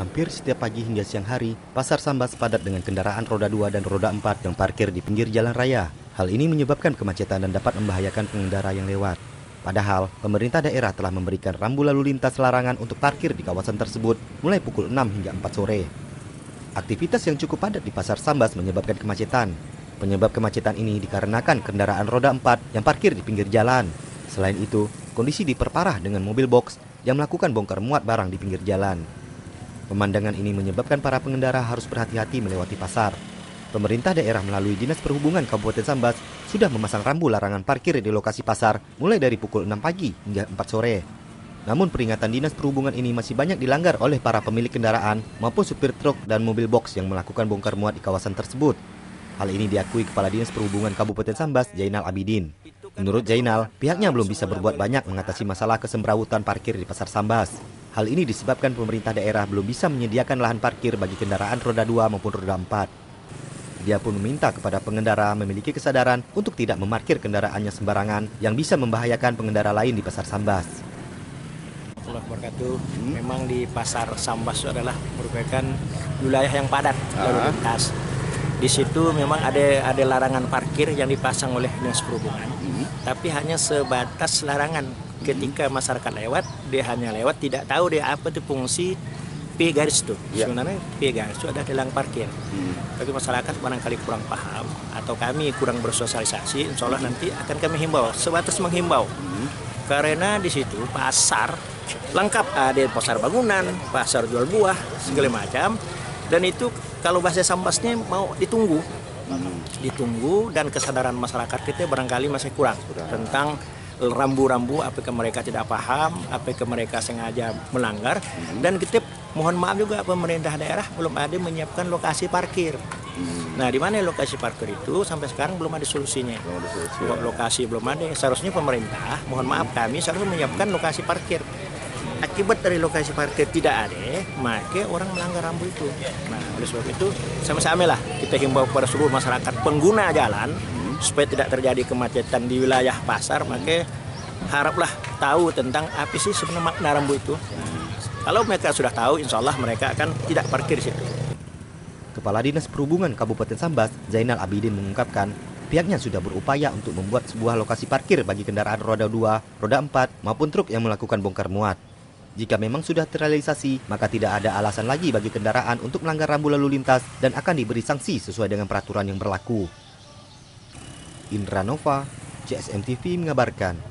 Hampir setiap pagi hingga siang hari, Pasar Sambas padat dengan kendaraan roda 2 dan roda 4 yang parkir di pinggir jalan raya. Hal ini menyebabkan kemacetan dan dapat membahayakan pengendara yang lewat. Padahal, pemerintah daerah telah memberikan rambu lalu lintas larangan untuk parkir di kawasan tersebut mulai pukul 6 hingga 4 sore. Aktivitas yang cukup padat di Pasar Sambas menyebabkan kemacetan. Penyebab kemacetan ini dikarenakan kendaraan roda 4 yang parkir di pinggir jalan. Selain itu, kondisi diperparah dengan mobil box yang melakukan bongkar muat barang di pinggir jalan. Pemandangan ini menyebabkan para pengendara harus berhati-hati melewati pasar. Pemerintah daerah melalui Dinas Perhubungan Kabupaten Sambas sudah memasang rambu larangan parkir di lokasi pasar mulai dari pukul 6 pagi hingga 4 sore. Namun peringatan Dinas Perhubungan ini masih banyak dilanggar oleh para pemilik kendaraan maupun supir truk dan mobil box yang melakukan bongkar muat di kawasan tersebut. Hal ini diakui Kepala Dinas Perhubungan Kabupaten Sambas, Jainal Abidin. Menurut Jainal, pihaknya belum bisa berbuat banyak mengatasi masalah kesemrawutan parkir di Pasar Sambas. Hal ini disebabkan pemerintah daerah belum bisa menyediakan lahan parkir bagi kendaraan roda 2 maupun roda 4. Dia pun meminta kepada pengendara memiliki kesadaran untuk tidak memarkir kendaraannya sembarangan yang bisa membahayakan pengendara lain di Pasar Sambas. Wabarakatuh. Hmm. Memang di Pasar Sambas itu adalah merupakan wilayah yang padat lalu lintas. Di situ memang ada ada larangan parkir yang dipasang oleh Dinas Perhubungan, hmm. tapi hanya sebatas larangan ketika masyarakat lewat dia hanya lewat tidak tahu dia apa itu fungsi P garis itu ya. sebenarnya P garis itu ada tilang parkir hmm. tapi masyarakat barangkali kurang paham atau kami kurang bersosialisasi insya Allah nanti akan kami himbau sebatas menghimbau hmm. karena di situ pasar lengkap ada pasar bangunan pasar jual buah segala macam dan itu kalau bahasa sambasnya mau ditunggu hmm. ditunggu dan kesadaran masyarakat kita barangkali masih kurang, kurang. tentang rambu-rambu apakah mereka tidak paham, apakah mereka sengaja melanggar hmm. dan kita mohon maaf juga pemerintah daerah belum ada menyiapkan lokasi parkir. Hmm. Nah, di mana lokasi parkir itu sampai sekarang belum ada solusinya. Belum ada solusi. Lokasi belum ada. Seharusnya pemerintah, mohon maaf kami seharusnya menyiapkan lokasi parkir. Akibat dari lokasi parkir tidak ada, maka orang melanggar rambu itu. Nah, oleh sebab itu sama-sama lah kita himbau kepada seluruh masyarakat pengguna jalan supaya tidak terjadi kemacetan di wilayah pasar maka haraplah tahu tentang apa sih sebenarnya makna rambu itu kalau mereka sudah tahu insya Allah mereka akan tidak parkir di situ Kepala Dinas Perhubungan Kabupaten Sambas Zainal Abidin mengungkapkan pihaknya sudah berupaya untuk membuat sebuah lokasi parkir bagi kendaraan roda 2, roda 4 maupun truk yang melakukan bongkar muat. Jika memang sudah terrealisasi, maka tidak ada alasan lagi bagi kendaraan untuk melanggar rambu lalu lintas dan akan diberi sanksi sesuai dengan peraturan yang berlaku. Indra Nova, CSM TV mengabarkan.